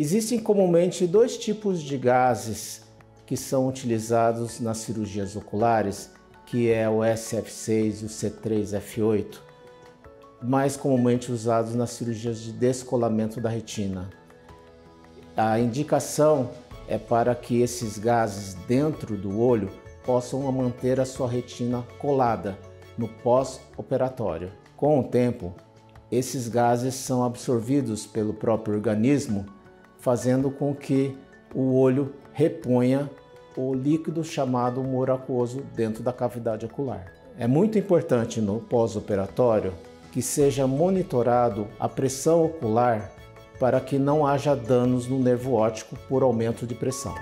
Existem comumente dois tipos de gases que são utilizados nas cirurgias oculares, que é o SF6 e o C3F8, mais comumente usados nas cirurgias de descolamento da retina. A indicação é para que esses gases dentro do olho possam manter a sua retina colada no pós-operatório. Com o tempo, esses gases são absorvidos pelo próprio organismo, fazendo com que o olho reponha o líquido chamado humor aquoso dentro da cavidade ocular. É muito importante no pós-operatório que seja monitorado a pressão ocular para que não haja danos no nervo óptico por aumento de pressão.